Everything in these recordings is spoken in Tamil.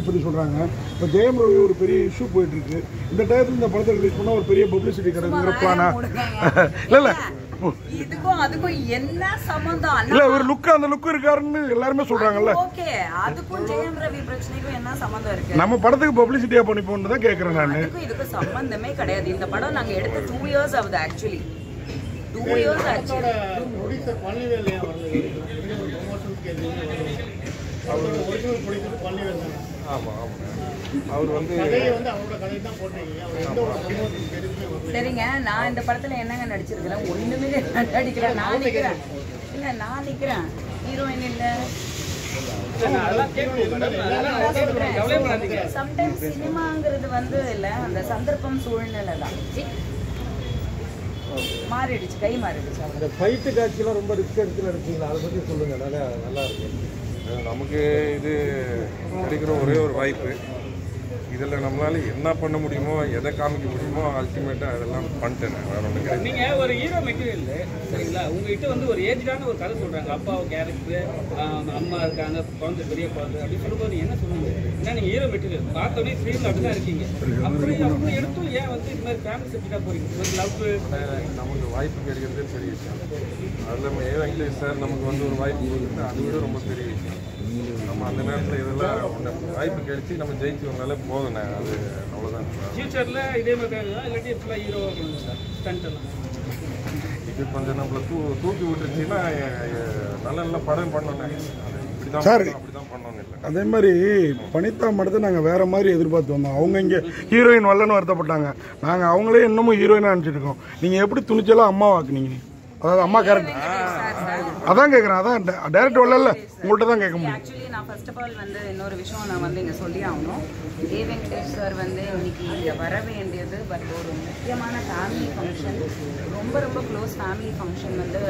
பற்றி சொல்கிறாங்க இப்போ ஜெயம் ரவி ஒரு பெரிய இஷ்யூ போயிட்டு இருக்கு இந்த டயத்தில் இந்த படத்தை ரிலீஸ் பண்ணால் ஒரு பெரிய பப்ளிசிட்டி கிடைக்குங்கிற பிளானா இல்லை இல்லை. இதுக்கும் அதுக்கும் என்ன சம்பந்தம்? இல்லை ஒரு லுக்கு அந்த லுக்கு இருக்காருன்னு எல்லாருமே சொல்கிறாங்கல்ல ஓகே அதுக்கும் ஜெயம் ரவி பிரச்சனைக்கும் என்ன சம்பந்தம் இருக்கு? நம்ம படத்துக்கு பப்ளிசிட்டியாக பண்ணிப்போன்னு தான் கேட்குறேன் நான். இதுக்கும் சம்பந்தமே கிடையாது. இந்த படம் நாங்க எடுத்த டூ இயர்ஸ் ஆகுது ஆக்சுவலி டூ இயர்ஸ் ஆச்சு. ப்ரொடியூசர் பழனிவேல் ஏன் வரல? ப்ரொமோஷனுக்கு அவரோட ஒரிஜினல் ப்ரொடியூசர் பழனிவேல் தானே? ஆமாம் ஆமாம் அவர் வந்து சரிங்க நான் இந்த படத்துல என்னங்க நடிச்சிருக்கிறேன்? ஒண்ணுமே நடிக்கிறேன் நான் நிக்கிறேன். இல்ல நான் நிக்கிறேன். ஹீரோயின் இல்ல. சம்டைம்ஸ் சினிமாங்கிறது வந்து இல்ல அந்த சந்தர்ப்பம் சூழ்நிலை தான். மாறிடுச்சு கை மாறிடுச்சு. இந்த ஃபைட்டு காட்சியெல்லாம் ரொம்ப ரிஸ்க் எடுத்து நடிச்சீங்களா? அதை பற்றி சொல்லுங்கள் நல்லா நல்லா இருக்கு. நமக்கு இது கிடைக்கிற ஒரே ஒரு வாய்ப்பு. இதில் நம்மளால என்ன பண்ண முடியுமோ எதை காமிக்க முடியுமோ அல்டிமேட்டாக அதெல்லாம் பண்ணிட்டேன். வேற ஒன்றும் கிடையாது. நீங்க ஒரு ஹீரோ மெட்டீரியல் சரிங்களா? உங்ககிட்ட வந்து ஒரு ஏஜ்டான ஒரு கதை சொல்றாங்க. அப்பா கேரக்டர் அம்மா இருக்காங்க குழந்தை பெரிய குழந்தை அப்படி சொல்லும்போது என்ன சொல்லுங்க ஏன்னா நீங்க ஹீரோ மெட்டீரியல் பார்த்தோன்னே ஸ்க்ரீன்ல அப்படிதான் இருக்கீங்க. அப்படி அப்படி எடுத்தும் ஏன் வந்து இந்த மாதிரி ஃபேமிலி செப்டிக்கா போறீங்க? ஒரு லவ் நமக்கு வாய்ப்பு கிடைக்கிறதே பெரிய விஷயம். அதில் ஏ வெங்கடேஷ் சார் நமக்கு வந்து ஒரு வாய்ப்பு கொடுக்குறது அது விட ரொம்ப பெரிய விஷயம். நம்ம அந்த நேரத்தில் இதெல்லாம் வாய்ப்பு கிடைச்சி நம்ம ஜெயிச்சு வந்தாலே போதுண்ணே அது அவ்வளோதான் ஃபியூச்சர்ல இதே மாதிரி இல்லாட்டி ஃபுல்லாக ஹீரோ இது கொஞ்சம் நம்மளை தூ தூக்கி விட்டுருச்சுன்னா நல்ல நல்ல படம் தான் சார். அதே மாதிரி பனிதா மடத்தை நாங்கள் வேற மாதிரி எதிர்பார்த்து வந்தோம். அவங்க இங்கே ஹீரோயின் வரலன்னு வருத்தப்பட்டாங்க. நாங்கள் அவங்களே இன்னமும் ஹீரோயினாக நினச்சிட்டு இருக்கோம். நீங்கள் எப்படி துணிச்சலாக அம்மா வாக்குனீங்க? அதாவது அம்மா கேரக்டர் அதான் கேட்குறேன் அதான் டேரக்டர் வரல உங்கள்கிட்ட தான் கேட்க முடியும். ஃபர்ஸ்ட் ஆஃப் ஆல் வந்து இன்னொரு விஷயம் நான் வந்து இங்கே சொல்லி ஆகணும். ஏ வெங்கடேஷ் சார் வந்து இன்னைக்கு இங்கே வர வேண்டியது பட் ஒரு முக்கியமான ஃபேமிலி ஃபங்க்ஷன் ரொம்ப ரொம்ப க்ளோஸ் ஃபேமிலி ஃபங்க்ஷன் வந்து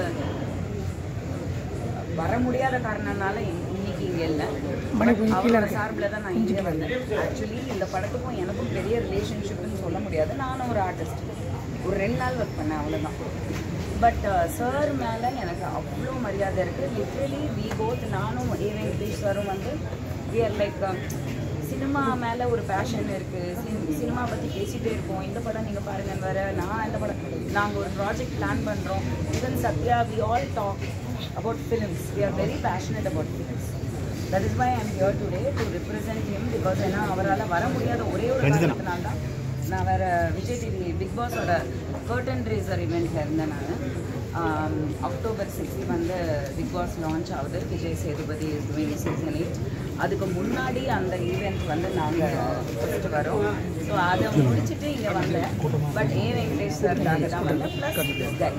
வர முடியாத காரணனால இன்- இன்னைக்கு இங்கே இல்லை. அவரோட சார்பில் தான் நான் இங்கே வந்தேன். ஆக்சுவலி இந்த படத்துக்கும் எனக்கும் பெரிய ரிலேஷன்ஷிப்னு சொல்ல முடியாது. நானும் ஒரு ஆர்டிஸ்ட் ஒரு ரெண்டு நாள் ஒர்க் பண்ணேன் அவ்வளோதான் பட் சார் மேலே எனக்கு அவ்வளோ மரியாதை இருக்குது லிட்ரலி வி போத் நானும் ஏ வெங்கடேஷ் சாரும் வந்து வி ஆர் லைக் சினிமா மேலே ஒரு பேஷன் இருக்குது சினிமா பற்றி பேசிகிட்டே இருப்போம். இந்த படம் நீங்கள் பாருங்கள் வேறு நான் இந்த படம் நாங்கள் ஒரு ப்ராஜெக்ட் பிளான் பண்ணுறோம் even Sathya we all talk about films we are very passionate about films that is why I'm here today to represent him because ஏன்னா அவரால் வர முடியாத ஒரே ஒரு காரணத்தினால தான் நான் வேற விஜய் டிவி பிக் பாஸோட கர்டன் ரேசர் இவெண்ட்டில் இருந்தேன் நான். அக்டோபர் சிக்ஸ்த் வந்து பிக் பாஸ் லான்ச் ஆகுது. Vijay Sethupathi is doing season eight அதுக்கு முன்னாடி அந்த ஈவெண்ட் வந்து நாங்கள் ஃபஸ்ட்டு வரோம். ஸோ அதை முடிச்சுட்டு இங்கே வந்தேன். பட் ஏ வெங்கடேஷ் சார் தான் வந்தேன். ப்ளஸ் கை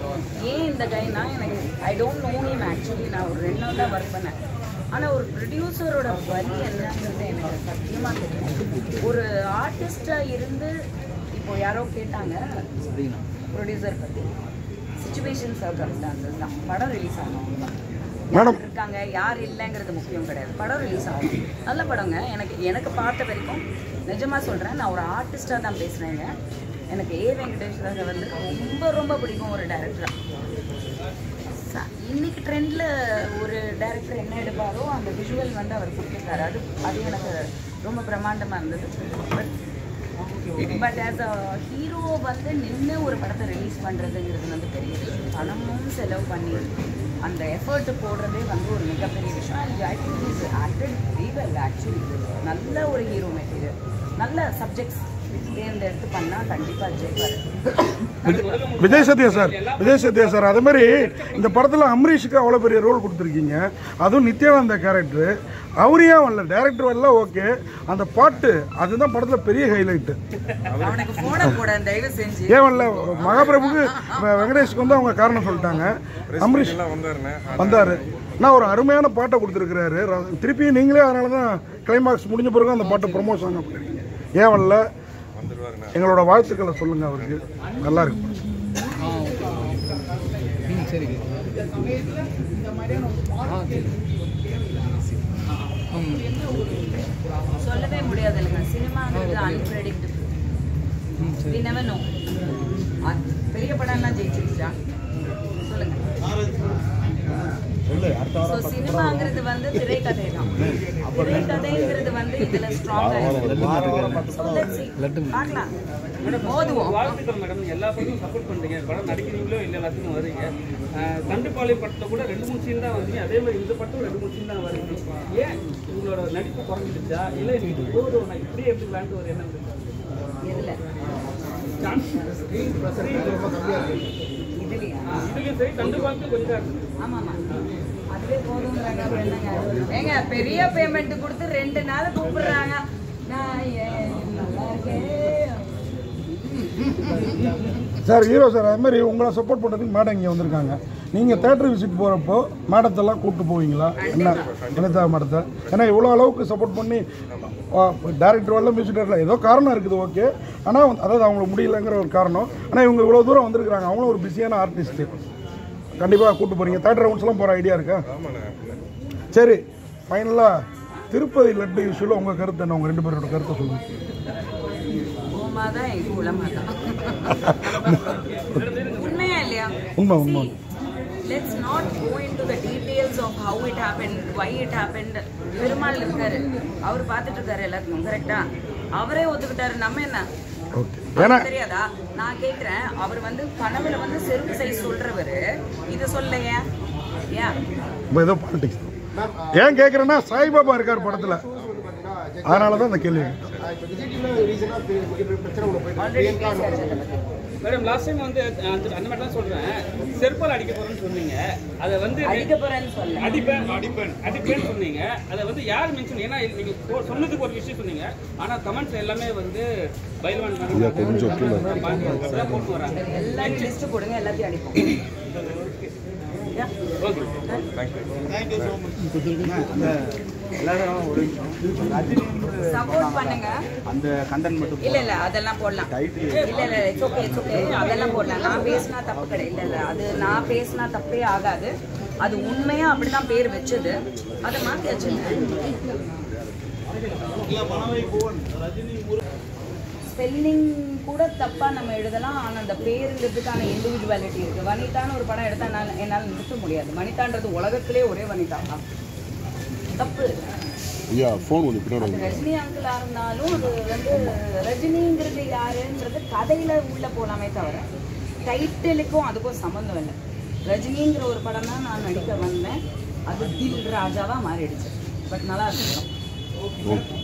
ஏன் இந்த கைனா எனக்கு I don't know him actually நான் ஒரு ரெண்டு நாள் தான் ஒர்க் பண்ணேன். ஆனால் ஒரு ப்ரொடியூசரோட வரி என்னங்கிறது எனக்கு சத்தியமாக தெரியும் ஒரு ஆர்டிஸ்டாக இருந்து இப்போ யாரோ கேட்டாங்க ப்ரொடியூசர் பற்றி சுச்சுவேஷன் சர்க்கம்ஸ்டான்சஸ் தான். படம் ரிலீஸ் ஆகும் மேடம். இருக்காங்க யார் இல்லைங்கிறது முக்கியம் கிடையாது. படம் ரிலீஸ் ஆகும் நல்ல படங்க. எனக்கு எனக்கு பார்த்த வரைக்கும் நிஜமாக சொல்கிறேன் நான் ஒரு ஆர்டிஸ்டாக தான் பேசுகிறேங்க எனக்கு ஏ வெங்கடேஷ் சார் வந்து ரொம்ப ரொம்ப பிடிக்கும் ஒரு டேரக்டராக இன்னைக்கு ட்ரெண்டில் ஒரு டைரக்டர் என்ன எடுப்பாரோ அந்த விஷுவல் வந்து அவர் கொடுத்துருக்காரு. அது அது எனக்கு ரொம்ப பிரம்மாண்டமாக இருந்தது. But but as a hero வந்து நின்று ஒரு படத்தை ரிலீஸ் பண்ணுறதுங்கிறது வந்து பெரிய விஷயம் பணமும் செலவு பண்ணி அந்த எஃபர்ட் போடுறதே வந்து ஒரு மிகப்பெரிய விஷயம். And I think is acted very well actually நல்ல ஒரு ஹீரோ மெட்டீரியல் நல்ல சப்ஜெக்ட்ஸ் தேர்ந்தெடுத்து பண்ணால் கண்டிப்பாக ஜெயிப்பார் விஜய் சத்யா சார் விஜய் சத்யா சார் அதே மாதிரி இந்த படத்தில் அம்ரீஷுக்கு அவ்வளோ பெரிய ரோல் கொடுத்துருக்கீங்க. அதுவும் நித்யானந்த கேரக்டர் அவரு ஏன் வரல டேரக்டர் வரல ஓகே அந்த பாட்டு அதுதான் படத்தில் பெரிய ஹைலைட்டு அவனுக்கு ஃபோனை போட தயவு செஞ்சு. ஏன் வரல மகாபிரபுக்கு வெங்கடேஷ்க்கு வந்து அவங்க காரணம் சொல்லிட்டாங்க. அம்ரீஷ் வந்தார். நான் ஒரு அருமையான பாட்டை கொடுத்துருக்கிறாரு. திருப்பி நீங்களே அதனால தான் கிளைமாக்ஸ் முடிஞ்ச பிறகு அந்த பாட்டை ப்ரொமோஷன் பண்ணிருக்கீங்க ஏன் வரல எங்களோட வாழ்த்துக்களை சொல்லுங்கள் அவருக்கு. நல்லா இருக்கு. சொல்லவே முடியாது இல்லைங்க சினிமாங்கிறது அன்பிரடிக்டபிள் பெரிய படம்லாம் ஜெயிச்சிருச்சா? சொல்லுங்க. சினிமாங்கிறது வந்து திரைக்கதை தான் திரைக்கதைங்கிறது வந்து இதுல ஸ்ட்ராங்கா பார்க்கலாம். வாழ்த்துக்கள் மேடம் எல்லா படமும் சப்போர்ட் பண்றீங்க. படம் நடிக்கிறீங்களோ இல்லை எல்லாத்துக்கும் வரீங்க. படத்துல கூட ரெண்டு மூணு சீன் தான் வந்தீங்க அதே மாதிரி இந்த படத்துல ரெண்டு மூணு சீன் தான் வருது ஏன் உங்களோட நடிப்பு குறைஞ்சிடுச்சா? இல்லை நீங்க போதும் நான் இப்படியே எடுத்துக்கலான்ட்டு ஒரு எண்ணம் இதுலயா? இதுலயும் சரி கொஞ்சம் தான் இருக்கு. ஏங்க பெரிய பேமெண்ட் கொடுத்து ரெண்டு நாள் கூப்பிடுறாங்க. சார் ஹீரோ சார் அது மாதிரி உங்களை சப்போர்ட் பண்ணுறதுக்கு மேடம் இங்கே வந்திருக்காங்க. நீங்கள் தேட்டர் விசிட் போகிறப்போ மேடத்தெல்லாம் கூப்பிட்டு போவீங்களா? என்ன? வினிதா மேடத்தை ஏன்னா இவ்வளோ அளவுக்கு சப்போர்ட் பண்ணி டேரக்டர் வரல மியூசிக் டேரக்டர் ஏதோ காரணம் இருக்குது ஓகே ஆனால் அதாவது அவங்களுக்கு முடியலங்கிற ஒரு காரணம். ஆனால் இவங்க இவ்வளோ தூரம் வந்திருக்கிறாங்க. அவங்களும் ஒரு பிஸியான ஆர்டிஸ்ட்டு கண்டிப்பாக கூப்பிட்டு போகிறீங்க தேட்டர் ரவுண்ட்ஸ்லாம் போகிற ஐடியா இருக்கா? சரி ஃபைனலாக திருப்பதி லட்டு இஷ்யூவில் உங்கள் கருத்து என்ன? உங்கள் ரெண்டு பேரோட கருத்தை சொல்லுங்கள் உண்மை உண்மை. Let's not go into the details of how it happen why it happen Perumal இருக்காரு. அவர் பார்த்துட்டு இருக்காரு எல்லாத்தையும் கரெக்டா அவரே ஒத்துக்கிட்டாரு. நம்ம என்ன? ஓகே ஏன்னா தெரியாதா? நான் கேக்குறேன். அவர் வந்து கனவுல வந்து செருப்பு சைஸ் சொல்றவரு. இத சொல்ல ஏன்? ஏன் இப்போ ஏதோ பாலிடிக்ஸ் ஏன் கேட்குறேன்னா சாய்பாபா இருக்கார் படத்தில். அதனால தான் இந்த கேள்வி மேடம் லாஸ்ட் டைம் வந்து அந்த அந்த மாதிரி தான் சொல்றேன். செருப்பால் அடிக்க போறேன்னு சொன்னீங்க. அதை வந்து அடிக்க போறேன்னு சொல்ல அடிப்பேன். அடிப்பேன். அடிப்பேன்னு சொன்னீங்க. அதை வந்து யார் மென்ஷன் ஏன்னா நீங்க சொ- சொன்னதுக்கு ஒரு விஷயம் சொன்னீங்க. ஆனா கமெண்ட்ஸ் எல்லாமே வந்து கொஞ்சம் போட்டு வராங்க எல்லாரும் லிஸ்ட் போடுங்க எல்லாத்தையும் அடிப்போம். ஓகே. சப்போர்ட் பண்ணுங்க. அந்த கண்டென்ட் மட்டும் இல்ல இல்ல அதெல்லாம் போடலாம். இல்ல இல்ல இட்ஸ் ஓகே இட்ஸ் ஓகே அதெல்லாம் போடலாம். நான் பேசினா தப்பு கிடையாது. இல்ல இல்ல அது நான் பேசினா தப்பே ஆகாது. அது உண்மையா அப்படிதான் பேர் வச்சது. அதை மாத்தியாச்சு ஸ்பெல்லிங் கூட தப்பா நம்ம எழுதலாம். ஆனா அந்த பேருங்கிறதுக்கான இண்டிவிஜுவாலிட்டி இருக்கு. வனிதான்னு ஒரு படம் எடுத்தா என்னால என்னால நிறுத்த முடியாது. வனிதான்றது உலகத்திலே ஒரே வனிதா. தான் தப்பு. ஐயா ஃபோன் ஒன்று பின்னாடி ரஜினி அங்கிளா இருந்தாலும் அது வந்து ரஜினிங்கிறது யாருன்றது கதையில உள்ள போலாமே தவிர டைட்டிலுக்கும் அதுக்கும் சம்மந்தம் இல்லை. ரஜினிங்கிற ஒரு படம் தான் நான் நடிக்க வந்தேன். அது தில் ராஜாவா மாறிடுச்சு. பட் நல்லா இருக்கு ఓకే